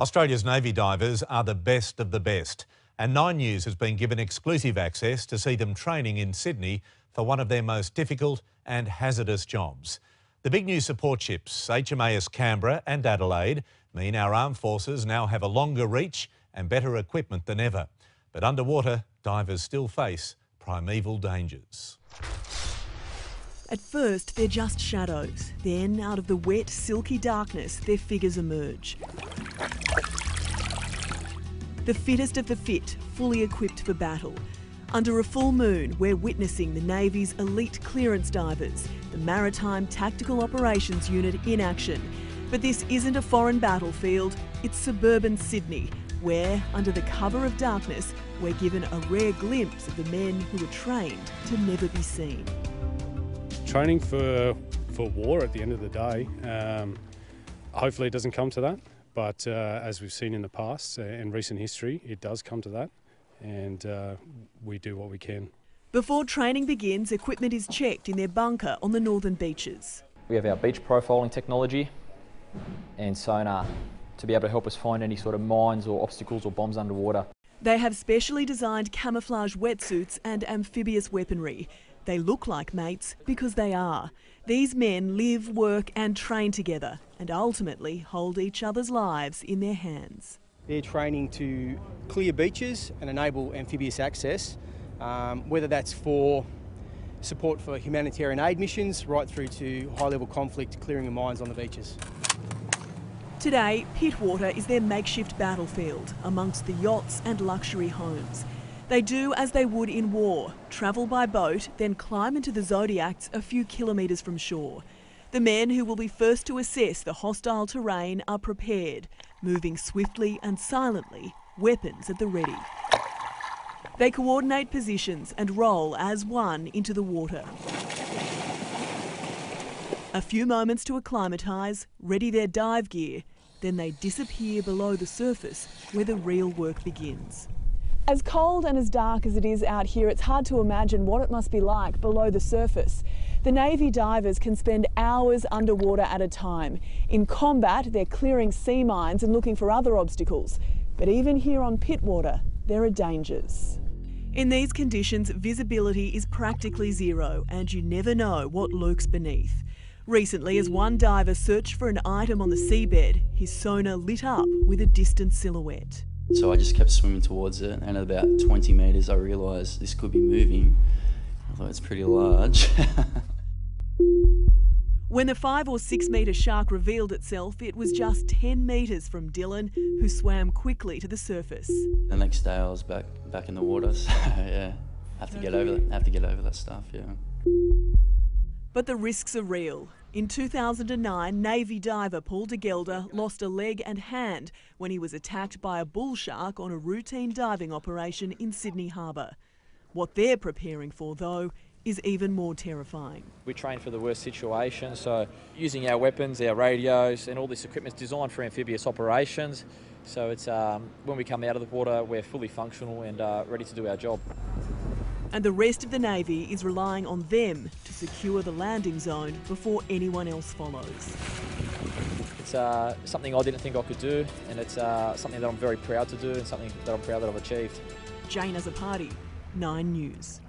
Australia's Navy divers are the best of the best, and Nine News has been given exclusive access to see them training in Sydney for one of their most difficult and hazardous jobs. The big new support ships, HMAS Canberra and Adelaide, mean our armed forces now have a longer reach and better equipment than ever. But underwater, divers still face primeval dangers. At first, they're just shadows. Then, out of the wet, silky darkness, their figures emerge. The fittest of the fit, fully equipped for battle. Under a full moon, we're witnessing the Navy's elite clearance divers, the Maritime Tactical Operations Unit in action. But this isn't a foreign battlefield, it's suburban Sydney, where, under the cover of darkness, we're given a rare glimpse of the men who were trained to never be seen training for for war at the end of the day. Um, hopefully, it doesn't come to that. But uh, as we've seen in the past, and recent history, it does come to that, and uh, we do what we can. Before training begins, equipment is checked in their bunker on the northern beaches. We have our beach profiling technology and sonar to be able to help us find any sort of mines or obstacles or bombs underwater. They have specially designed camouflage wetsuits and amphibious weaponry. They look like mates because they are. These men live, work and train together and ultimately hold each other's lives in their hands. They're training to clear beaches and enable amphibious access, um, whether that's for support for humanitarian aid missions right through to high level conflict clearing of mines on the beaches. Today, Pittwater is their makeshift battlefield amongst the yachts and luxury homes. They do as they would in war travel by boat, then climb into the Zodiacs a few kilometres from shore. The men who will be first to assess the hostile terrain are prepared, moving swiftly and silently, weapons at the ready. They coordinate positions and roll as one into the water. A few moments to acclimatise, ready their dive gear, then they disappear below the surface where the real work begins. As cold and as dark as it is out here, it's hard to imagine what it must be like below the surface. The Navy divers can spend hours underwater at a time. In combat, they're clearing sea mines and looking for other obstacles. But even here on Pittwater, there are dangers. In these conditions, visibility is practically zero and you never know what lurks beneath. Recently, as one diver searched for an item on the seabed, his sonar lit up with a distant silhouette. So I just kept swimming towards it, and at about 20 metres, I realised this could be moving. although it's pretty large. when the five or six metre shark revealed itself, it was just 10 metres from Dylan, who swam quickly to the surface. The next day, I was back back in the water. So yeah, have to get over that. Have to get over that stuff. Yeah. But the risks are real. In 2009, Navy diver Paul de Gelder lost a leg and hand when he was attacked by a bull shark on a routine diving operation in Sydney Harbour. What they're preparing for, though, is even more terrifying. We train for the worst situation, so using our weapons, our radios, and all this equipment is designed for amphibious operations. So it's um, when we come out of the water, we're fully functional and uh, ready to do our job and the rest of the Navy is relying on them to secure the landing zone before anyone else follows. It's uh, something I didn't think I could do, and it's uh, something that I'm very proud to do and something that I'm proud that I've achieved. Jane Azzopardi, 9 News.